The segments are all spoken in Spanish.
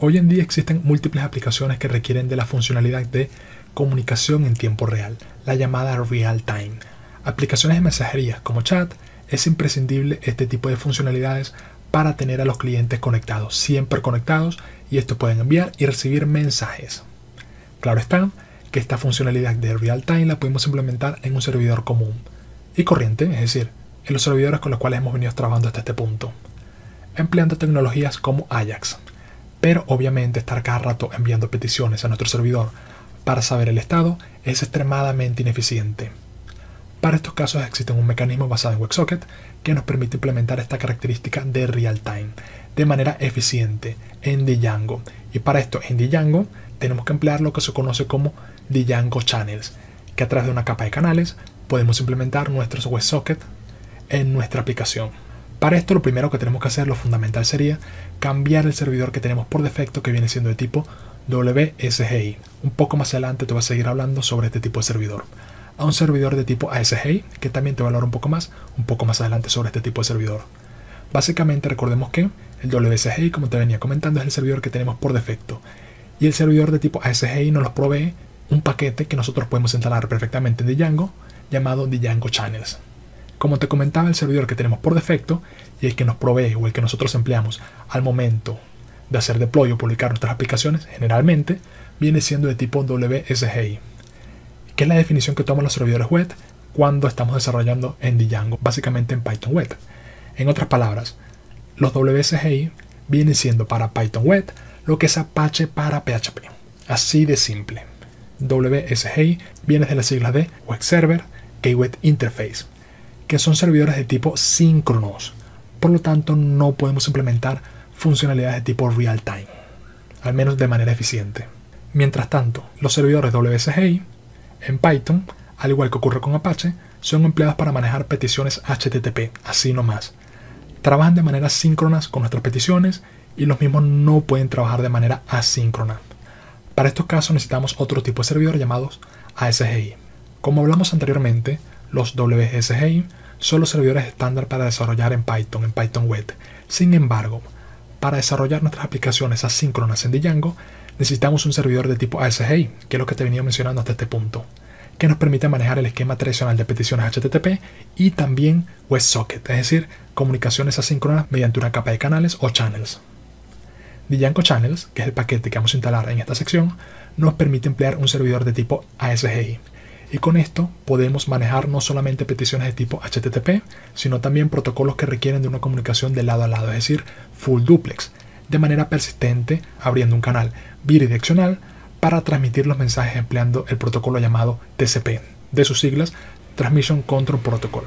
Hoy en día existen múltiples aplicaciones que requieren de la funcionalidad de comunicación en tiempo real, la llamada real time. Aplicaciones de mensajería como chat, es imprescindible este tipo de funcionalidades para tener a los clientes conectados, siempre conectados, y estos pueden enviar y recibir mensajes. Claro está que esta funcionalidad de real time la podemos implementar en un servidor común y corriente, es decir, en los servidores con los cuales hemos venido trabajando hasta este punto, empleando tecnologías como Ajax. Pero obviamente estar cada rato enviando peticiones a nuestro servidor para saber el estado es extremadamente ineficiente. Para estos casos existe un mecanismo basado en WebSocket que nos permite implementar esta característica de real time de manera eficiente en Django. Y para esto en Django tenemos que emplear lo que se conoce como Django Channels, que a través de una capa de canales podemos implementar nuestros WebSocket en nuestra aplicación. Para esto lo primero que tenemos que hacer, lo fundamental sería cambiar el servidor que tenemos por defecto que viene siendo de tipo WSGI. Un poco más adelante te voy a seguir hablando sobre este tipo de servidor. A un servidor de tipo ASGI, que también te voy a hablar un poco más, un poco más adelante sobre este tipo de servidor. Básicamente recordemos que el WSGI, como te venía comentando, es el servidor que tenemos por defecto. Y el servidor de tipo ASGI nos provee un paquete que nosotros podemos instalar perfectamente en Django llamado Django Channels. Como te comentaba, el servidor que tenemos por defecto y el que nos provee o el que nosotros empleamos al momento de hacer deploy o publicar nuestras aplicaciones, generalmente viene siendo de tipo WSGI, que es la definición que toman los servidores web cuando estamos desarrollando en Django, básicamente en Python web. En otras palabras, los WSGI vienen siendo para Python web lo que es Apache para PHP. Así de simple. WSGI viene de las siglas de Web Server Gateway Interface, que son servidores de tipo síncronos. Por lo tanto, no podemos implementar funcionalidades de tipo real time, al menos de manera eficiente. Mientras tanto, los servidores WSGI en Python, al igual que ocurre con Apache, son empleados para manejar peticiones HTTP, así nomás. Trabajan de manera síncronas con nuestras peticiones y los mismos no pueden trabajar de manera asíncrona. Para estos casos necesitamos otro tipo de servidor llamados ASGI. Como hablamos anteriormente, los WSGI son los servidores estándar para desarrollar en Python, en Python Web. Sin embargo, para desarrollar nuestras aplicaciones asíncronas en Django, necesitamos un servidor de tipo ASGI, que es lo que te venía mencionando hasta este punto, que nos permite manejar el esquema tradicional de peticiones HTTP y también WebSocket, es decir, comunicaciones asíncronas mediante una capa de canales o channels. Django Channels, que es el paquete que vamos a instalar en esta sección, nos permite emplear un servidor de tipo ASGI, y con esto podemos manejar no solamente peticiones de tipo HTTP, sino también protocolos que requieren de una comunicación de lado a lado, es decir, full duplex, de manera persistente, abriendo un canal bidireccional para transmitir los mensajes empleando el protocolo llamado TCP, de sus siglas Transmission Control Protocol.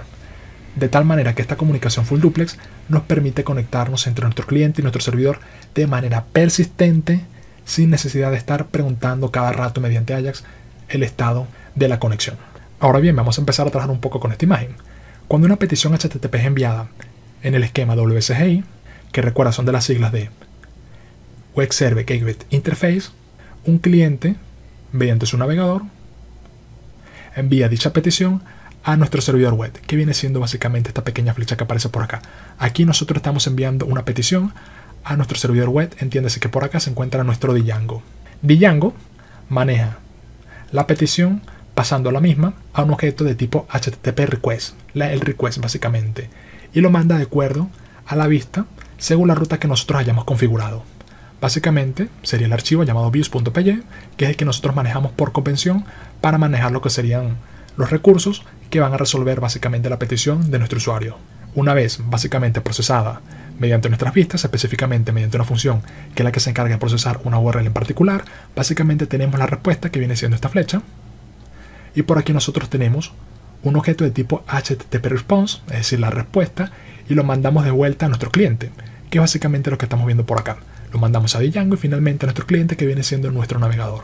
De tal manera que esta comunicación full duplex nos permite conectarnos entre nuestro cliente y nuestro servidor de manera persistente, sin necesidad de estar preguntando cada rato mediante Ajax el estado de la conexión. Ahora bien, vamos a empezar a trabajar un poco con esta imagen. Cuando una petición HTTP es enviada en el esquema WSGI, que recuerda son de las siglas de Web Server Gateway Interface, un cliente, mediante su navegador, envía dicha petición a nuestro servidor web, que viene siendo básicamente esta pequeña flecha que aparece por acá. Aquí nosotros estamos enviando una petición a nuestro servidor web, entiéndase que por acá se encuentra nuestro Django. Django maneja la petición pasando la misma a un objeto de tipo HTTP request, el request básicamente, y lo manda de acuerdo a la vista según la ruta que nosotros hayamos configurado. Básicamente sería el archivo llamado views.py, que es el que nosotros manejamos por convención para manejar lo que serían los recursos que van a resolver básicamente la petición de nuestro usuario. Una vez básicamente procesada mediante nuestras vistas, específicamente mediante una función que es la que se encarga de procesar una URL en particular, básicamente tenemos la respuesta que viene siendo esta flecha. Y por aquí nosotros tenemos un objeto de tipo HTTP response, es decir, la respuesta, y lo mandamos de vuelta a nuestro cliente, que es básicamente lo que estamos viendo por acá. Lo mandamos a Django y finalmente a nuestro cliente que viene siendo nuestro navegador.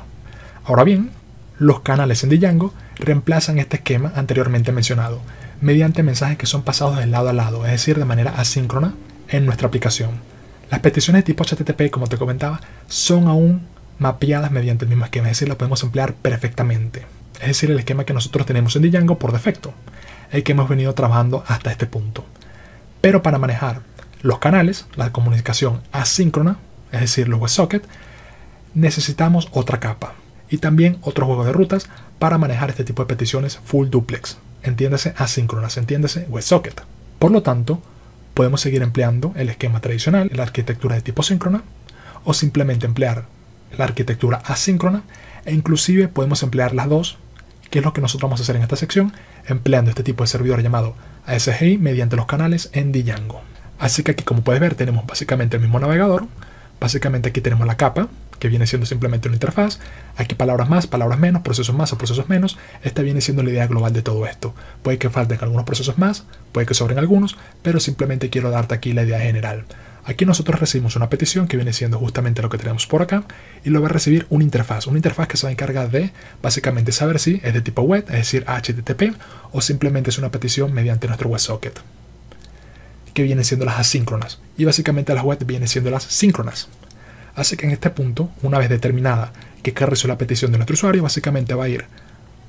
Ahora bien, los canales en Django reemplazan este esquema anteriormente mencionado, mediante mensajes que son pasados de lado a lado, es decir, de manera asíncrona en nuestra aplicación. Las peticiones de tipo HTTP, como te comentaba, son aún mapeadas mediante el mismo esquema, es decir, lo podemos emplear perfectamente. Es decir, el esquema que nosotros tenemos en Django por defecto, el que hemos venido trabajando hasta este punto. Pero para manejar los canales, la comunicación asíncrona, es decir, los WebSockets, necesitamos otra capa y también otro juego de rutas para manejar este tipo de peticiones full duplex, entiéndase asíncronas, entiéndase WebSocket. Por lo tanto, podemos seguir empleando el esquema tradicional, la arquitectura de tipo síncrona, o simplemente emplear la arquitectura asíncrona, e inclusive podemos emplear las dos, que es lo que nosotros vamos a hacer en esta sección, empleando este tipo de servidor llamado ASGI mediante los canales en Django. Así que aquí como puedes ver tenemos básicamente el mismo navegador, básicamente aquí tenemos la capa, que viene siendo simplemente una interfaz. Aquí palabras más, palabras menos, procesos más o procesos menos. Esta viene siendo la idea global de todo esto. Puede que falten algunos procesos más, puede que sobren algunos, pero simplemente quiero darte aquí la idea general. Aquí nosotros recibimos una petición que viene siendo justamente lo que tenemos por acá y lo va a recibir una interfaz, una interfaz que se va a encargar de básicamente saber si es de tipo web, es decir HTTP, o simplemente es una petición mediante nuestro WebSocket, que vienen siendo las asíncronas. Y básicamente las web vienen siendo las síncronas. Así que en este punto, una vez determinada que recibió la petición de nuestro usuario, básicamente va a ir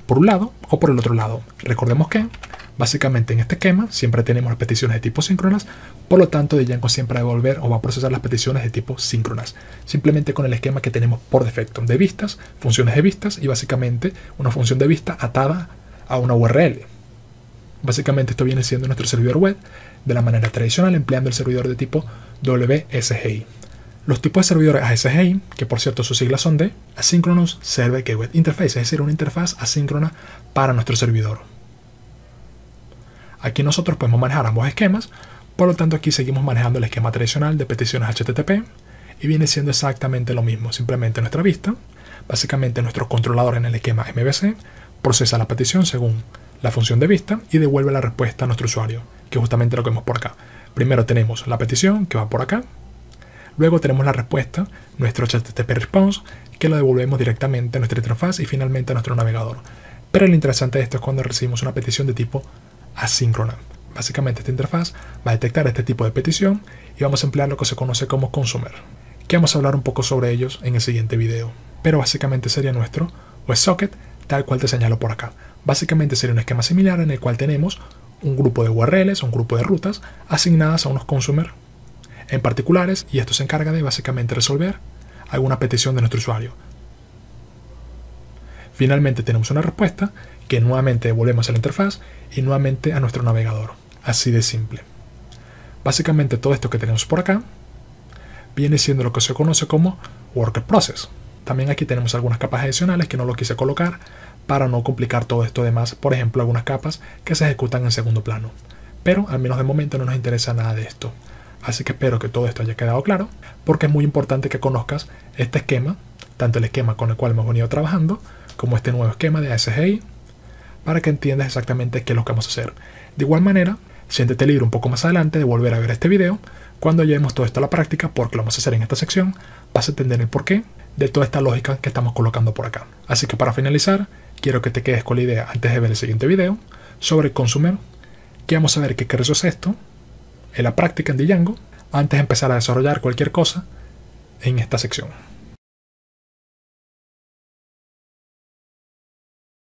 por un lado o por el otro lado. Recordemos que, básicamente en este esquema, siempre tenemos las peticiones de tipo síncronas, por lo tanto Django siempre va a devolver o va a procesar las peticiones de tipo síncronas, simplemente con el esquema que tenemos por defecto, de vistas, funciones de vistas y básicamente una función de vista atada a una URL. Básicamente esto viene siendo nuestro servidor web de la manera tradicional empleando el servidor de tipo WSGI. Los tipos de servidores ASGI, que por cierto sus siglas son de Asynchronous Server Gateway Interface, es decir, una interfaz asíncrona para nuestro servidor. Aquí nosotros podemos manejar ambos esquemas, por lo tanto aquí seguimos manejando el esquema tradicional de peticiones HTTP y viene siendo exactamente lo mismo, simplemente nuestra vista, básicamente nuestro controlador en el esquema MVC procesa la petición según la función de vista y devuelve la respuesta a nuestro usuario, que es justamente lo que vemos por acá. Primero tenemos la petición que va por acá, Luego tenemos la respuesta, nuestro HTTP response, que lo devolvemos directamente a nuestra interfaz y finalmente a nuestro navegador. Pero lo interesante de esto es cuando recibimos una petición de tipo asíncrona. Básicamente esta interfaz va a detectar este tipo de petición y vamos a emplear lo que se conoce como consumer, que vamos a hablar un poco sobre ellos en el siguiente video. Pero básicamente sería nuestro WebSocket tal cual te señalo por acá. Básicamente sería un esquema similar en el cual tenemos un grupo de URLs, un grupo de rutas asignadas a unos consumer en particulares y esto se encarga de básicamente resolver alguna petición de nuestro usuario. Finalmente tenemos una respuesta que nuevamente devolvemos a la interfaz y nuevamente a nuestro navegador. Así de simple. Básicamente todo esto que tenemos por acá viene siendo lo que se conoce como Worker Process. También aquí tenemos algunas capas adicionales que no lo quise colocar para no complicar todo esto demás, por ejemplo algunas capas que se ejecutan en segundo plano. Pero al menos de momento no nos interesa nada de esto. Así que espero que todo esto haya quedado claro, porque es muy importante que conozcas este esquema, tanto el esquema con el cual hemos venido trabajando, como este nuevo esquema de ASGI, para que entiendas exactamente qué es lo que vamos a hacer. De igual manera, siéntete libre un poco más adelante de volver a ver este video cuando llevemos todo esto a la práctica, porque lo vamos a hacer en esta sección, vas a entender el porqué de toda esta lógica que estamos colocando por acá. Así que para finalizar, quiero que te quedes con la idea antes de ver el siguiente video sobre Consumer, que vamos a ver qué eso es esto, en la práctica en Django antes de empezar a desarrollar cualquier cosa en esta sección.